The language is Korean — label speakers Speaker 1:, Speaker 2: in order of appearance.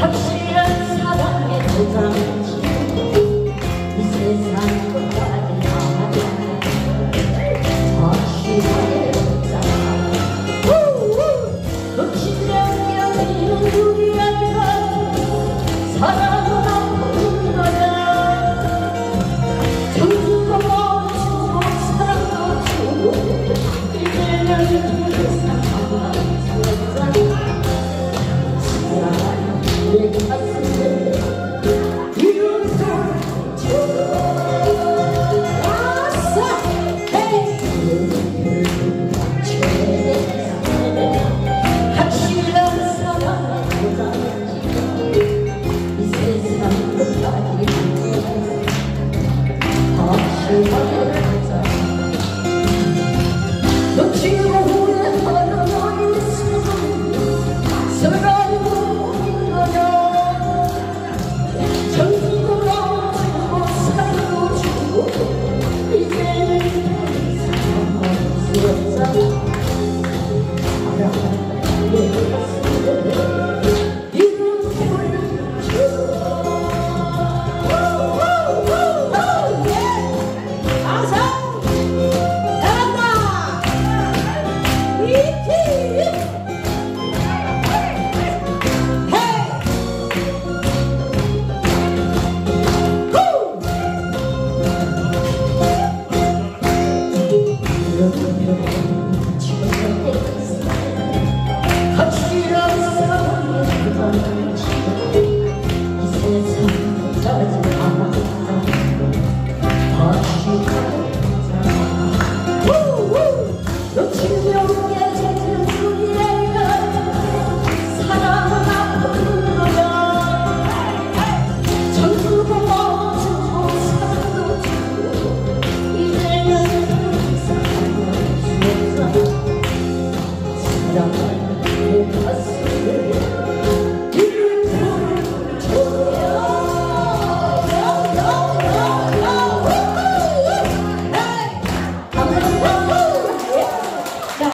Speaker 1: 확실한 사랑의 도상지 이 세상 끝까지 나가자 확실하게 웃자 거칠한 여기는 우리 안간 사랑 Deus. touch